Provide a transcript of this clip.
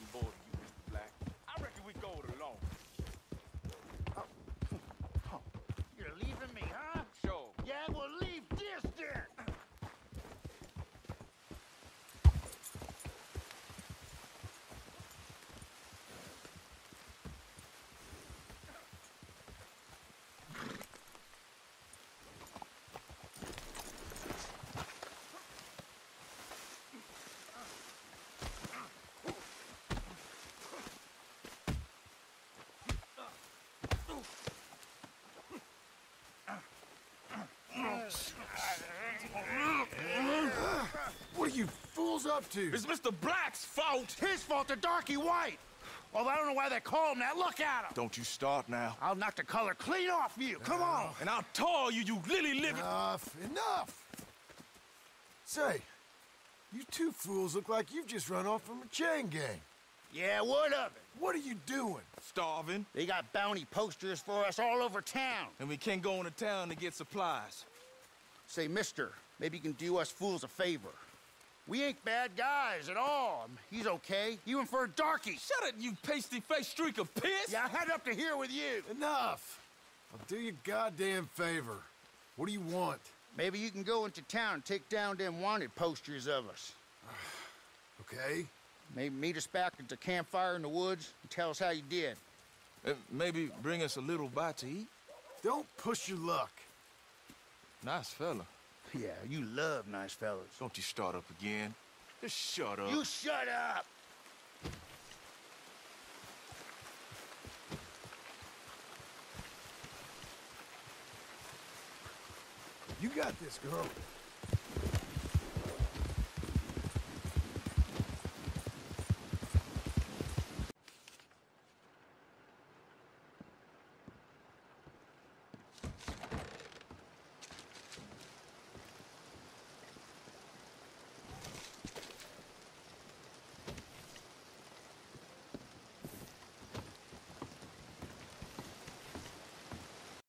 getting bored of you, Mr. Black. I reckon we go it alone. You're leaving me, huh? Sure. Yeah, well, leave this then. What are you fools up to? It's Mr. Black's fault. His fault, the darky white. Well, I don't know why they call him that. Look at him. Don't you start now. I'll knock the color clean off you. Come on. And I'll tar you, you lily livered. Enough, enough! Say, you two fools look like you've just run off from a chain gang. Yeah, what of it? What are you doing? Starving. They got bounty posters for us all over town. And we can't go into town to get supplies. Say, mister, maybe you can do us fools a favor. We ain't bad guys at all. He's okay, even for a darky. Shut it, you pasty-faced streak of piss! Yeah, I had up to here with you. Enough! I'll do you a goddamn favor. What do you want? Maybe you can go into town and take down them wanted posters of us. Okay? Maybe meet us back at the campfire in the woods and tell us how you did. Uh, maybe bring us a little bite to eat. Don't push your luck. Nice fella. Yeah, you love nice fellas. Don't you start up again. Just shut up. You shut up! You got this, girl.